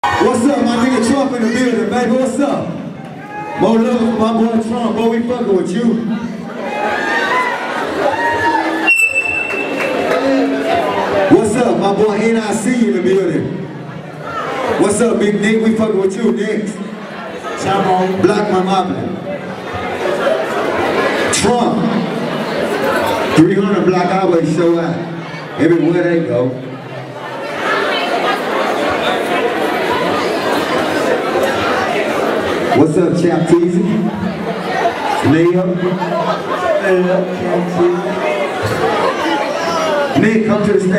What's up, my nigga Trump in the building, baby? What's up? More love for my boy Trump, boy, we fucking with you. What's up, my boy NIC in the building? What's up, Big Nick? We fucking with you next. Chamo, Black Mama. Trump. 300 Black Highway show out. Everywhere they go. What's up, Chap Teasy? Leo? Nick, come to the stage.